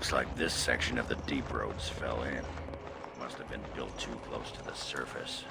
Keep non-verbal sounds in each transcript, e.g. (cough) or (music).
Looks like this section of the deep roads fell in. Must have been built too close to the surface.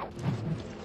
フフフ。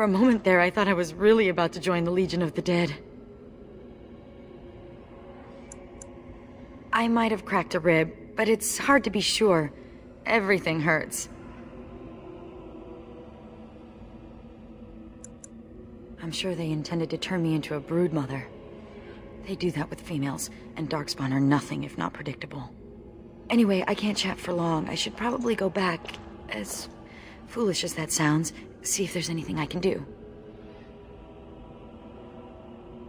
For a moment there, I thought I was really about to join the Legion of the Dead. I might have cracked a rib, but it's hard to be sure. Everything hurts. I'm sure they intended to turn me into a brood mother. They do that with females, and Darkspawn are nothing if not predictable. Anyway, I can't chat for long. I should probably go back, as foolish as that sounds, see if there's anything I can do.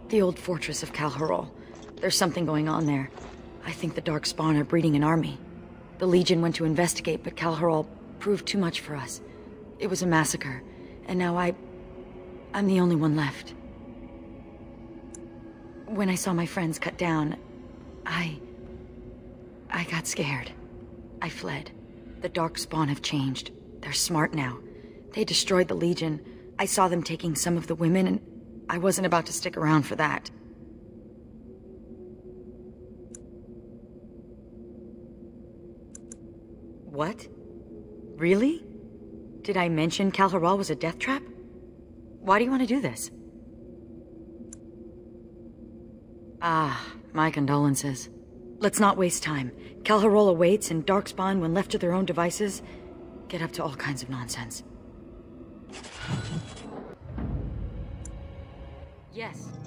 The old fortress of Kal'Hirol. There's something going on there. I think the Darkspawn are breeding an army. The Legion went to investigate, but Kal'Hirol proved too much for us. It was a massacre, and now I... I'm the only one left. When I saw my friends cut down, I... I got scared. I fled. The Darkspawn have changed. They're smart now. They destroyed the Legion. I saw them taking some of the women, and I wasn't about to stick around for that. What? Really? Did I mention Kal'Hirol was a death trap? Why do you want to do this? Ah, my condolences. Let's not waste time. Kal'Hirol awaits, and Darkspawn, when left to their own devices, get up to all kinds of nonsense. Yes.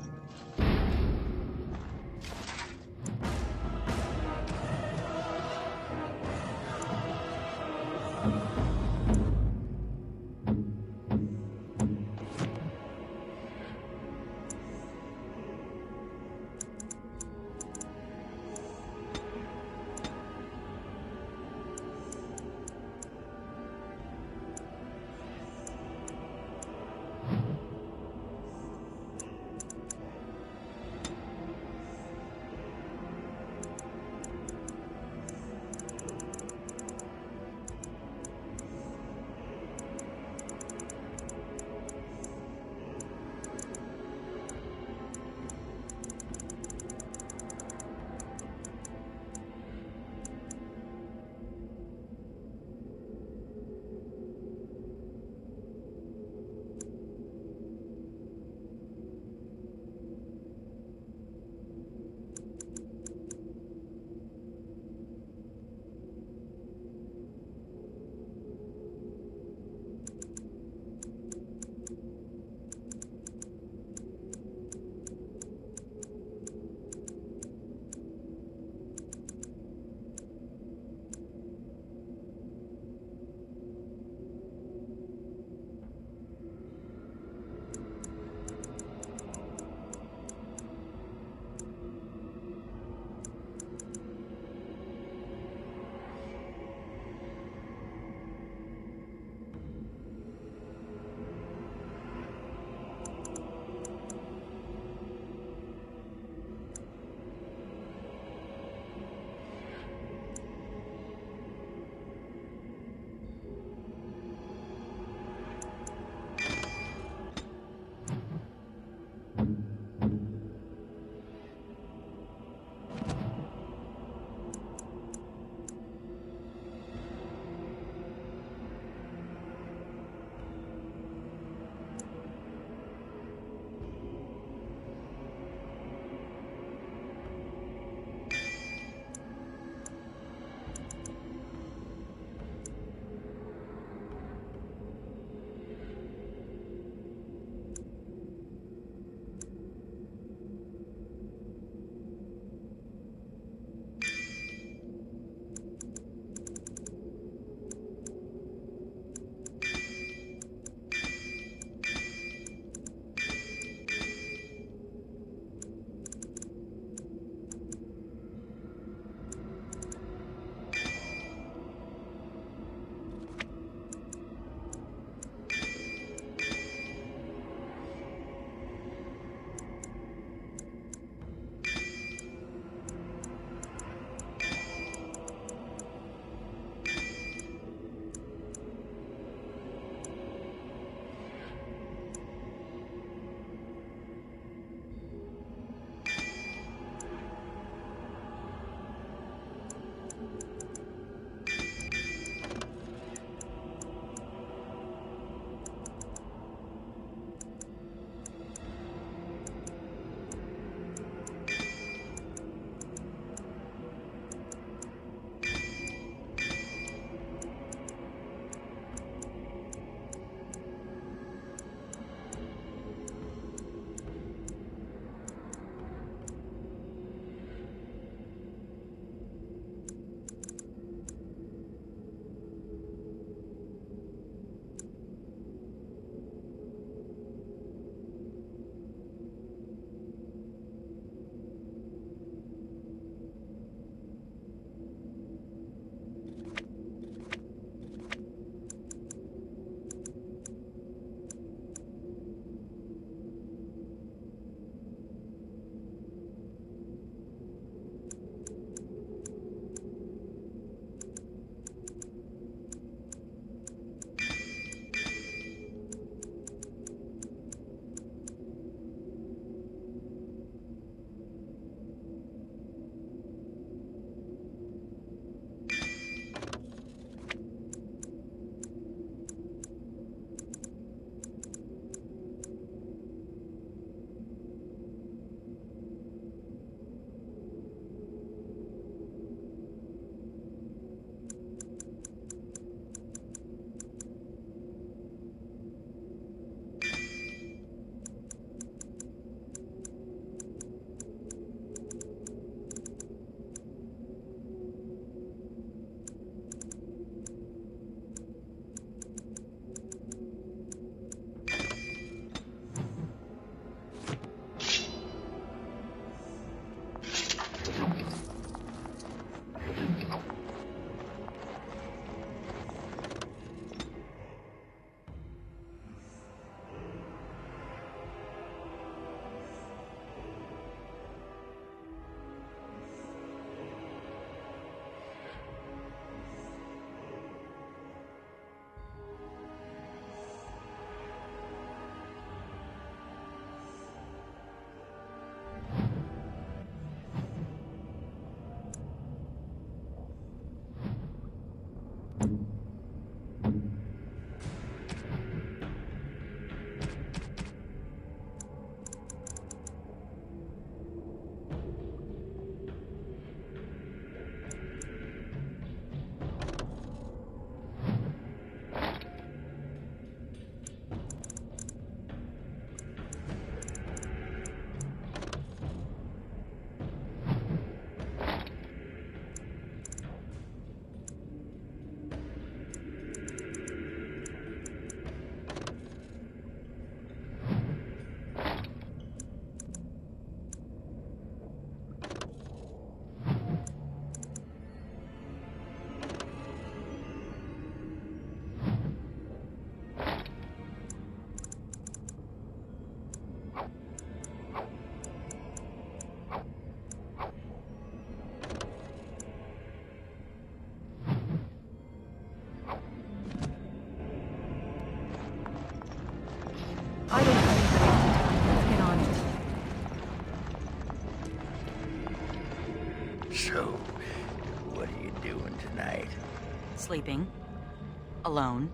Alone.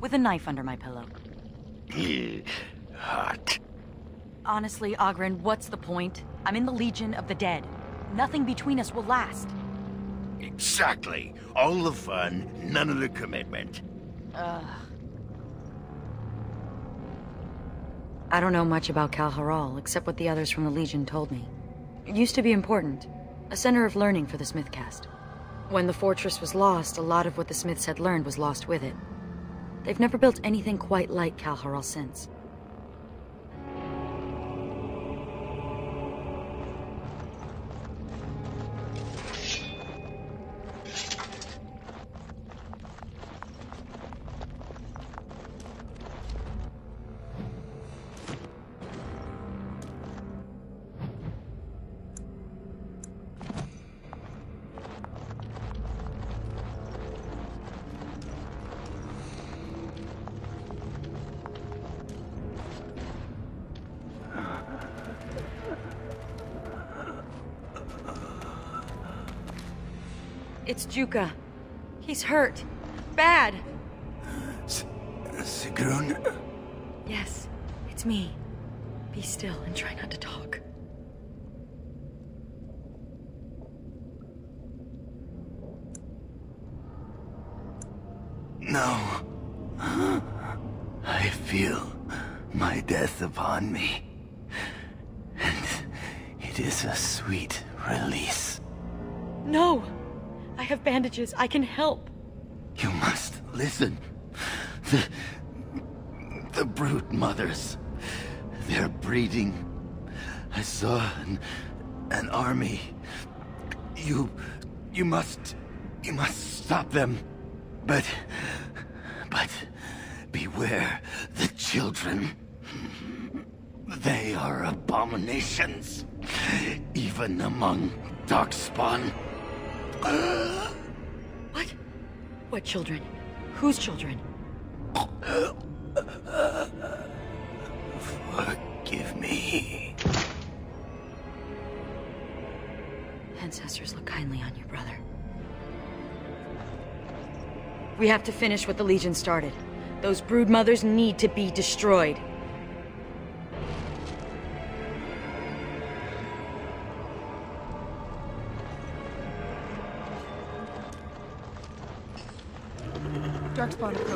With a knife under my pillow. (laughs) Hot. Honestly, Oghren, what's the point? I'm in the Legion of the Dead. Nothing between us will last. Exactly. All the fun, none of the commitment. Ugh. I don't know much about Kal'Hirol, except what the others from the Legion told me. It used to be important. A center of learning for the Smith caste. When the fortress was lost, a lot of what the Smiths had learned was lost with it. They've never built anything quite like Kal'Hirol since. It's Jukka. He's hurt. Bad. Sigrun? Yes, it's me. Be still and try not to talk. No. I feel my death upon me. And it is a sweet release. No! I have bandages. I can help. You must listen. The, the brood mothers. They're breeding. I saw an, an army. You, you must, you must stop them. But, but, beware the children. They are abominations, even among Darkspawn. What? What children? Whose children? Forgive me. Ancestors look kindly on you, brother. We have to finish what the Legion started. Those brood mothers need to be destroyed. Darkspawn approach. Watch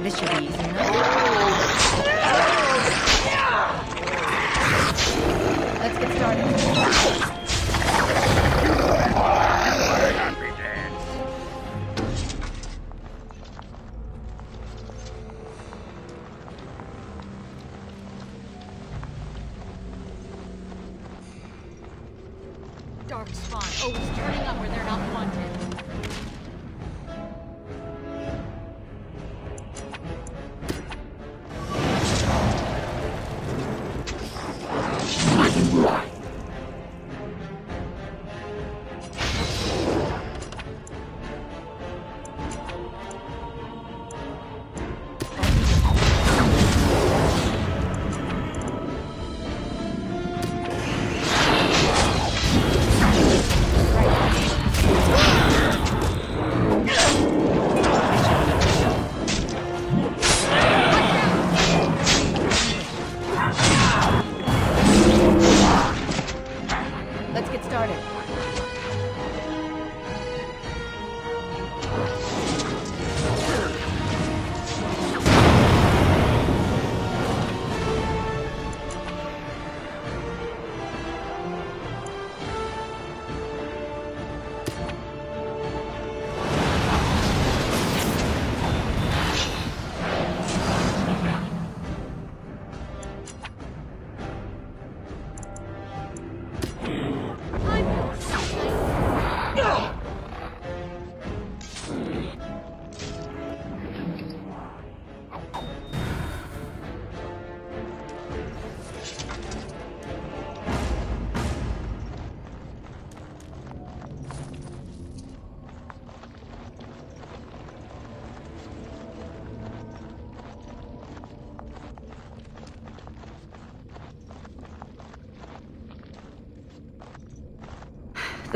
Right,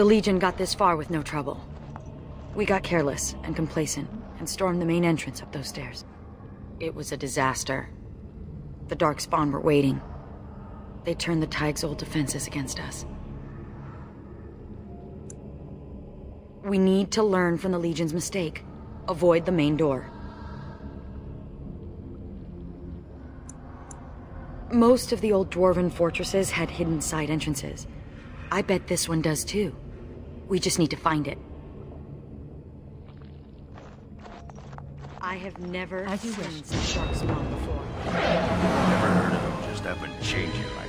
The Legion got this far with no trouble. We got careless and complacent and stormed the main entrance up those stairs. It was a disaster. The Darkspawn were waiting. They turned the thaig's old defenses against us. We need to learn from the Legion's mistake. Avoid the main door. Most of the old dwarven fortresses had hidden side entrances. I bet this one does too. We just need to find it. I have never seen wish. such Darkspawn before. Never heard of them just up and changing like this.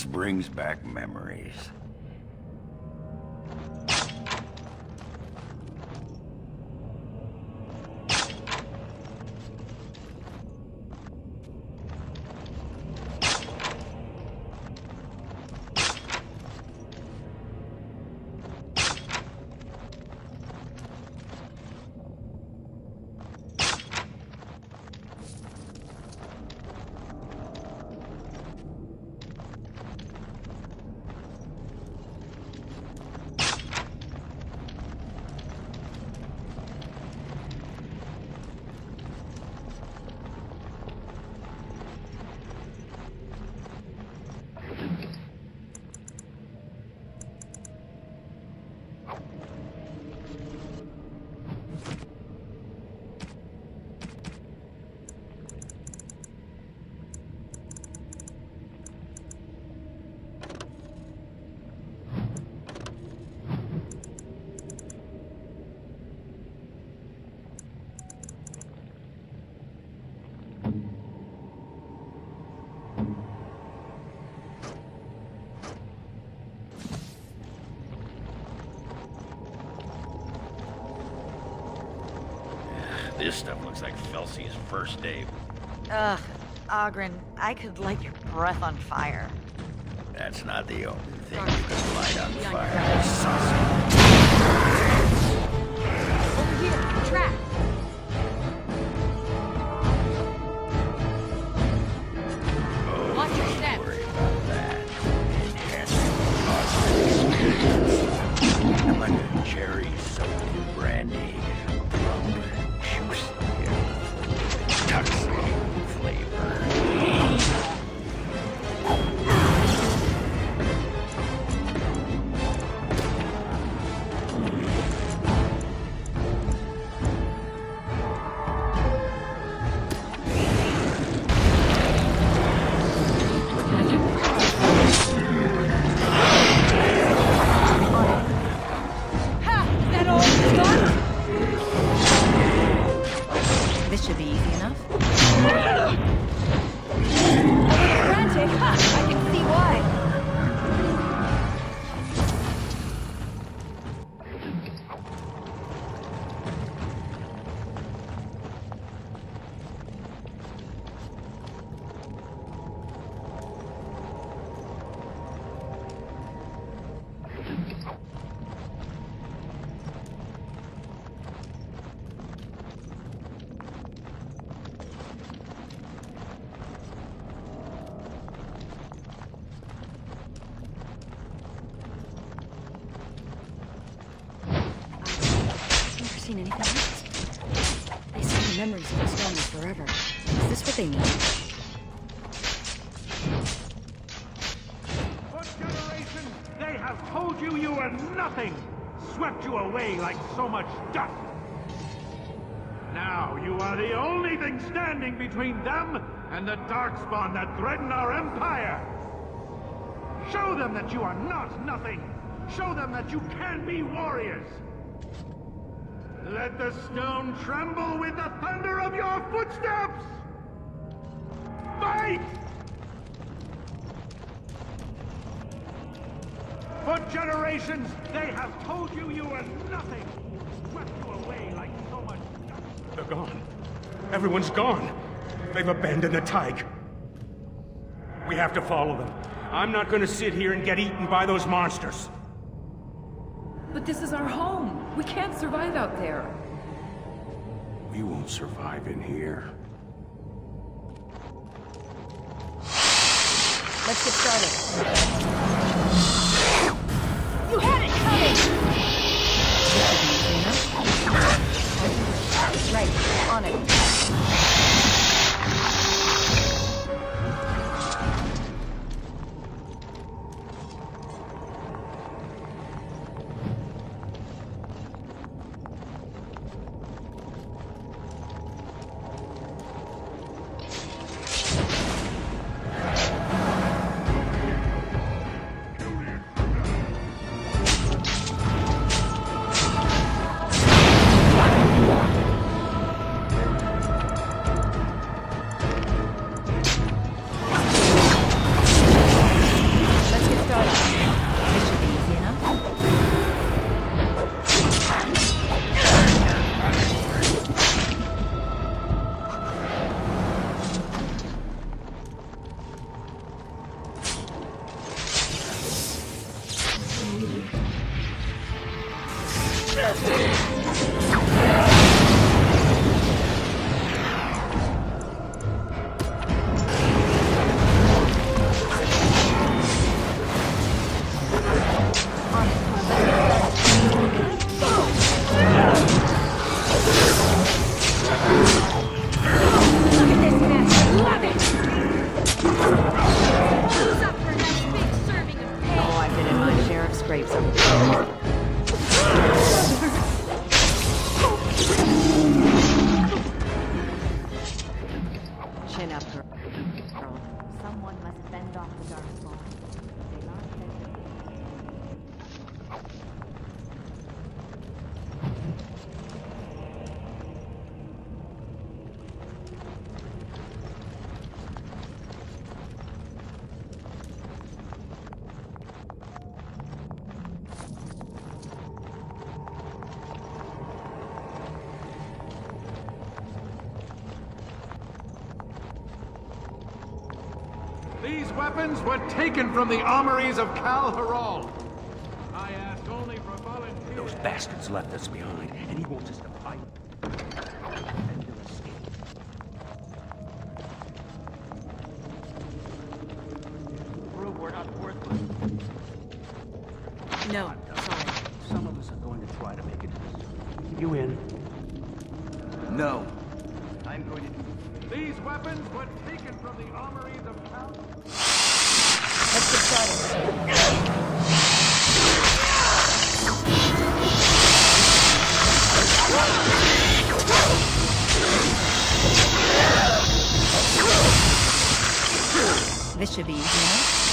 This brings back memories. This stuff like first day. Ugh, Oghren, I could light your breath on fire. That's not the only thing you can light on Be on your fire. Over here. Track. Oh, Watch your (laughs) between them and the Darkspawn that threaten our empire. Show them that you are not nothing. Show them that you can be warriors. Let the stone tremble with the thunder of your footsteps! Fight! For generations, they have told you you were nothing. Swept you away like so much dust. They're gone. Everyone's gone. They've abandoned the thaig. We have to follow them. I'm not gonna sit here and get eaten by those monsters. But this is our home. We can't survive out there. We won't survive in here. Let's get started. You had it coming! Right, on it. Weapons were taken from the armories of Kal'Hirol. I asked only for volunteers. Those bastards left us behind, and he wants us to fight. And to escape. Prove we're not worthless. No, sorry. Some of us are going to try to make it. You in? No. I'm going to do These weapons were taken from the armories of Kal. Let's get started. This should be easy enough.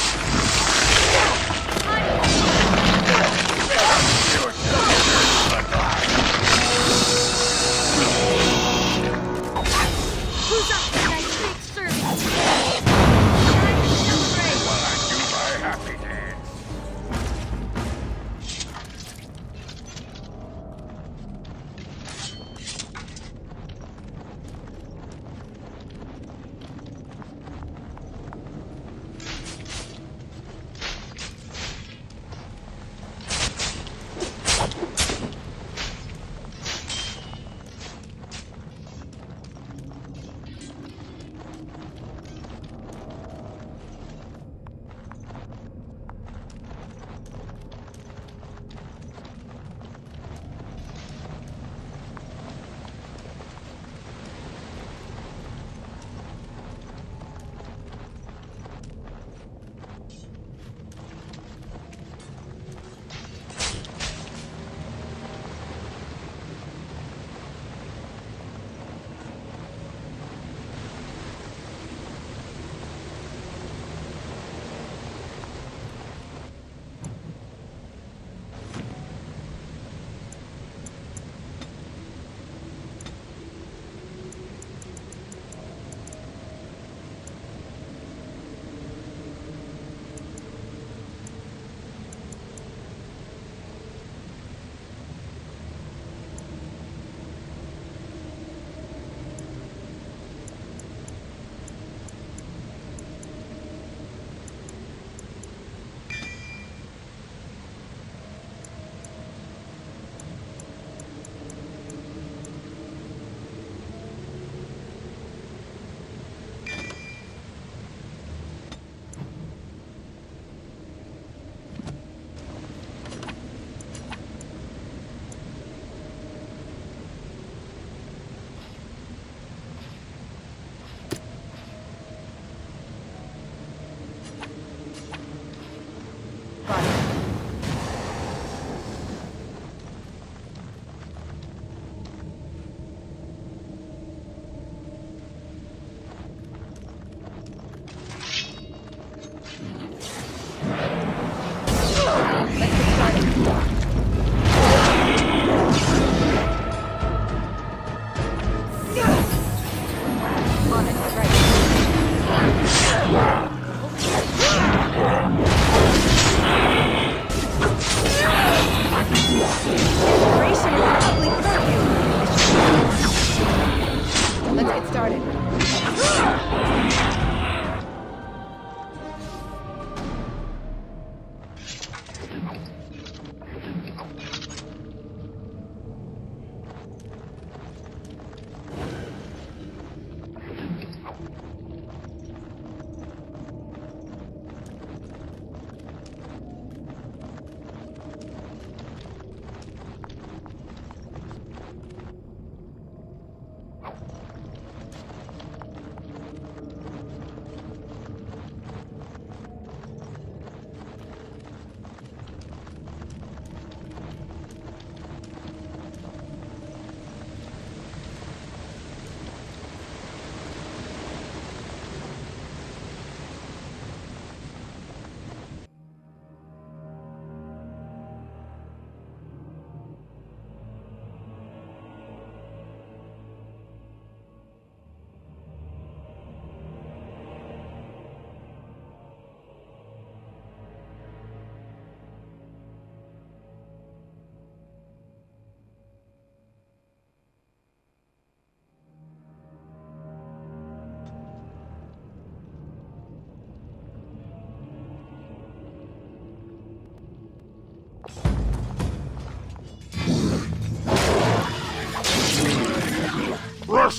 Let's get started.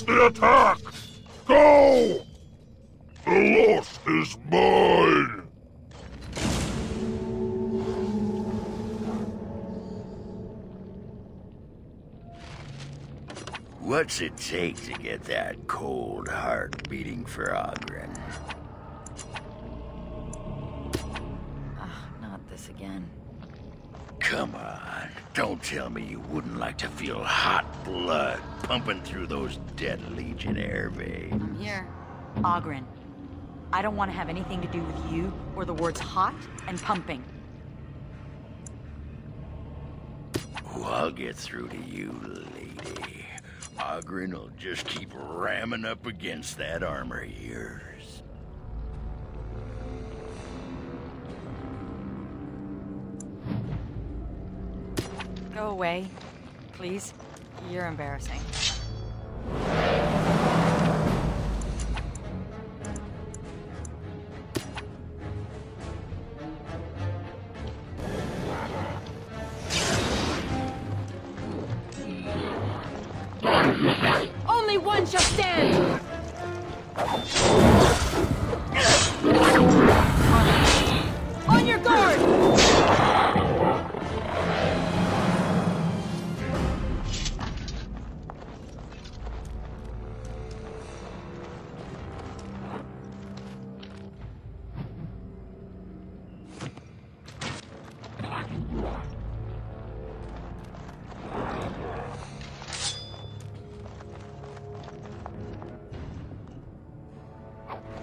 The attack! Go! The loss is mine! What's it take to get that cold heart beating for Oghren? Don't tell me you wouldn't like to feel hot blood pumping through those dead Legion veins. Here. Oghren. I don't want to have anything to do with you or the words hot and pumping. I'll get through to you, lady. Oghren will just keep ramming up against that armor of yours. Go away. Please. You're embarrassing.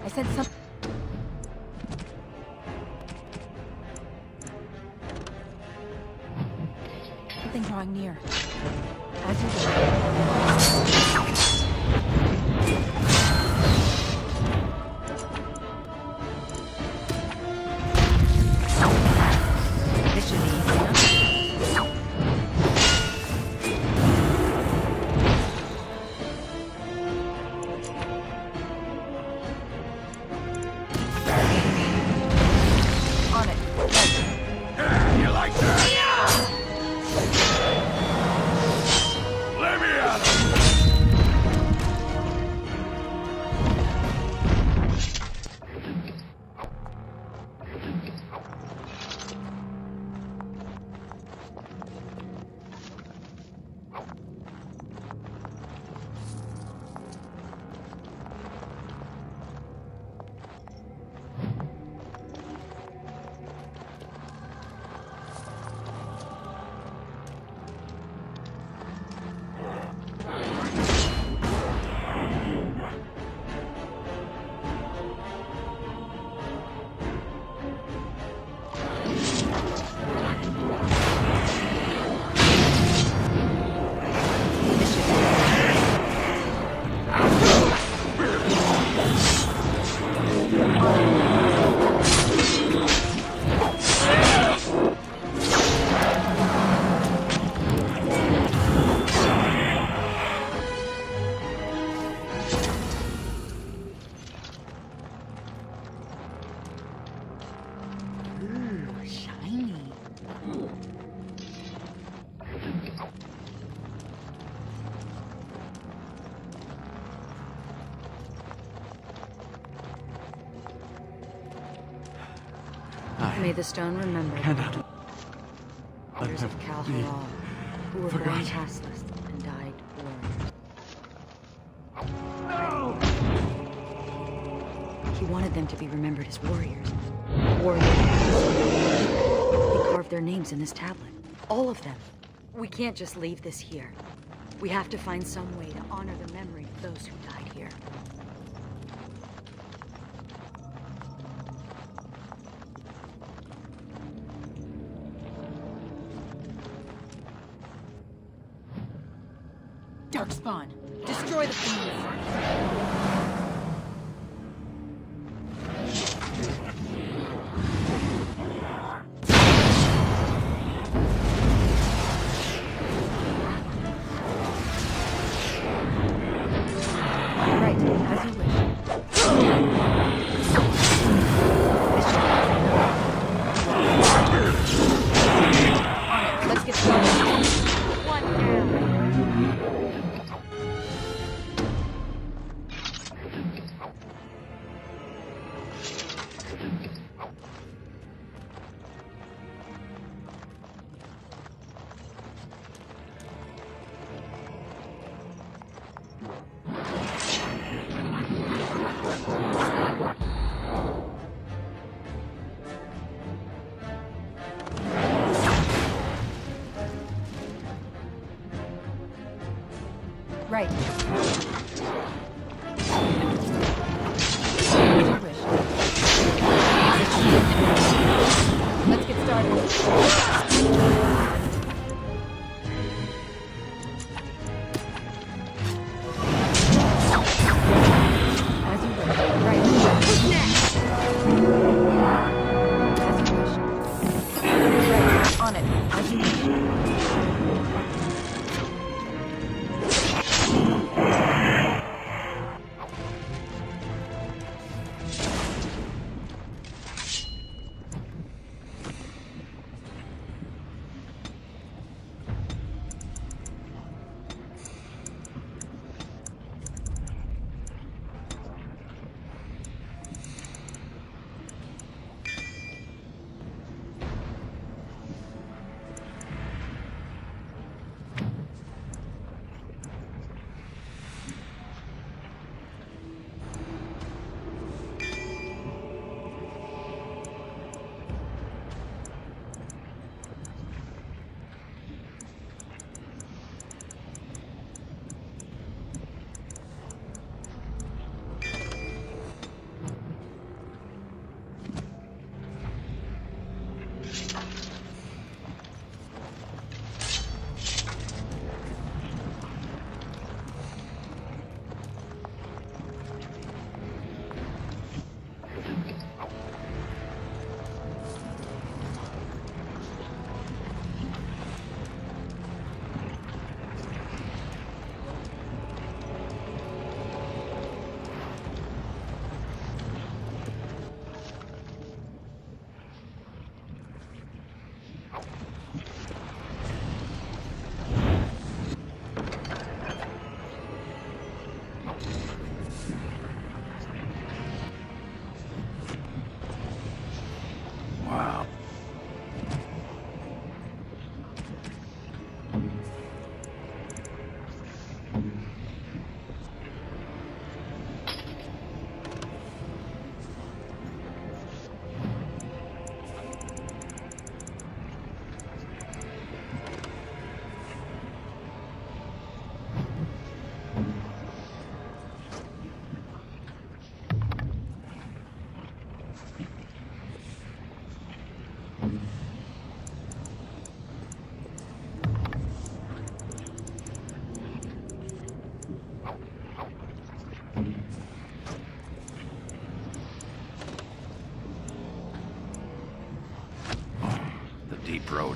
I said some. Something drawing near. As you the stone remember the cannot daughters of Haral, who were born casteless and died warriors. No! He wanted them to be remembered as warriors. Warriors. He carved their names in this tablet. All of them. We can't just leave this here. We have to find some way to honor the memory of those who died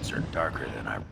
are darker than I...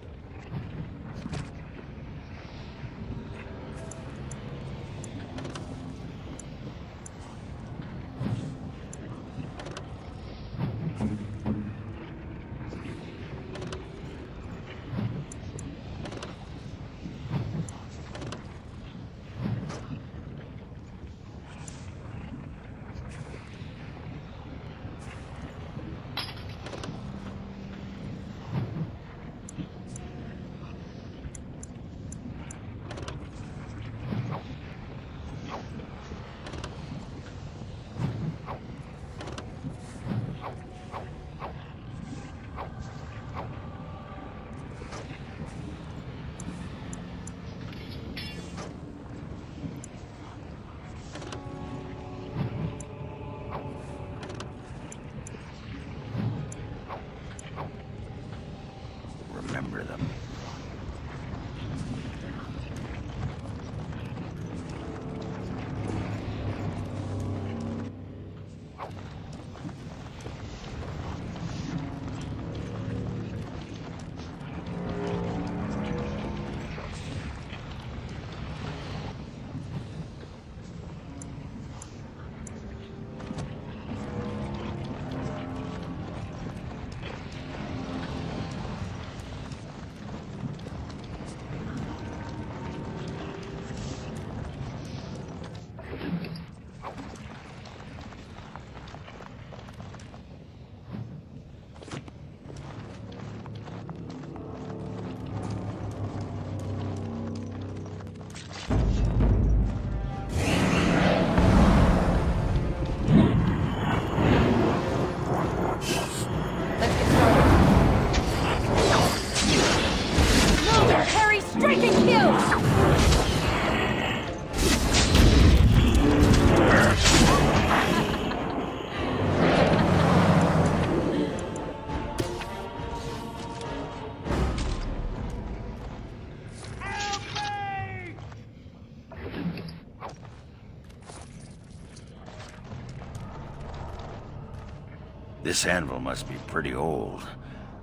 This anvil must be pretty old.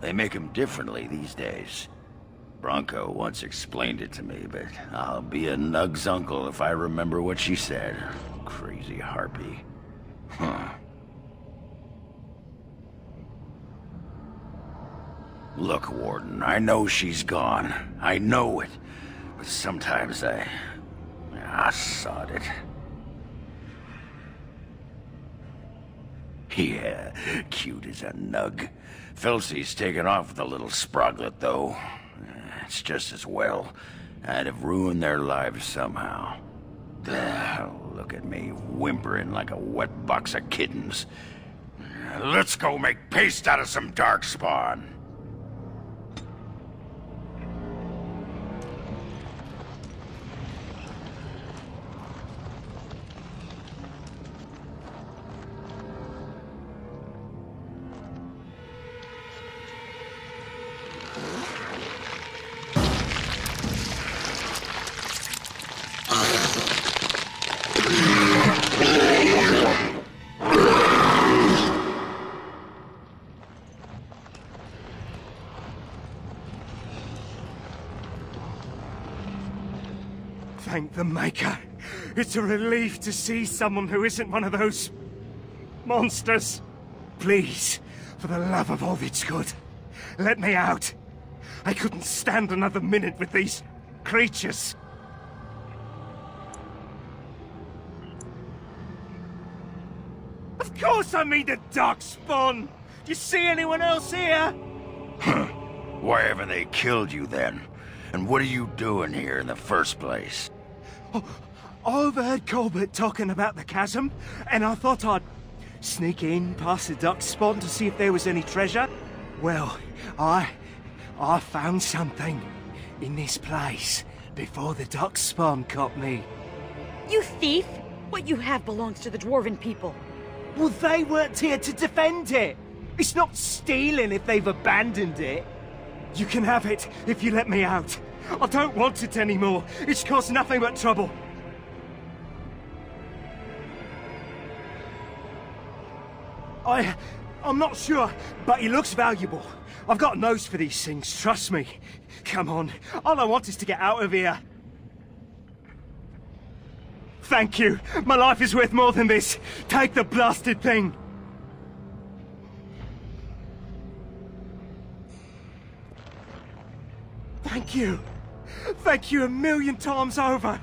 They make 'em differently these days. Branka once explained it to me, but I'll be a Nug's uncle if I remember what she said. Crazy harpy. Huh. Look, Warden, I know she's gone. I know it. But sometimes I... I sod it. Yeah, cute as a nug. Felsi's taken off with the little sproglet, though. It's just as well. I'd have ruined their lives somehow. Ah, look at me, whimpering like a wet box of kittens. Let's go make paste out of some darkspawn. Thank the Maker. It's a relief to see someone who isn't one of those... monsters. Please, for the love of all that's good, let me out. I couldn't stand another minute with these creatures. Of course I mean the darkspawn. Do you see anyone else here? Why haven't they killed you then? And what are you doing here in the first place? I overheard Colbert talking about the chasm, and I thought I'd sneak in past the darkspawn to see if there was any treasure. Well, I... I found something in this place before the darkspawn caught me. You thief! What you have belongs to the Dwarven people. Well, they weren't here to defend it. It's not stealing if they've abandoned it. You can have it if you let me out. I don't want it anymore. It's caused nothing but trouble. I... I'm not sure, but he looks valuable. I've got a nose for these things, trust me. Come on, all I want is to get out of here. Thank you. My life is worth more than this. Take the blasted thing. Thank you. Thank you a million times over.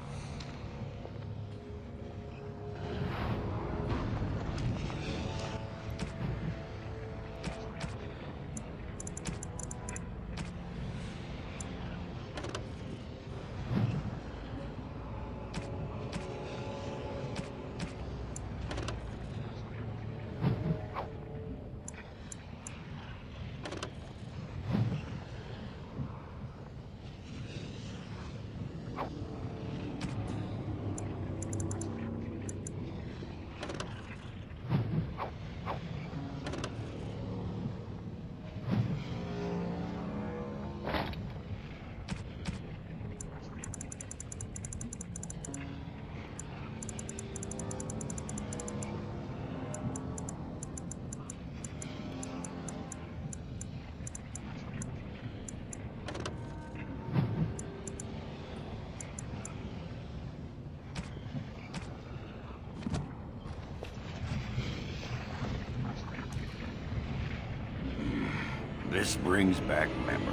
Brings back memories.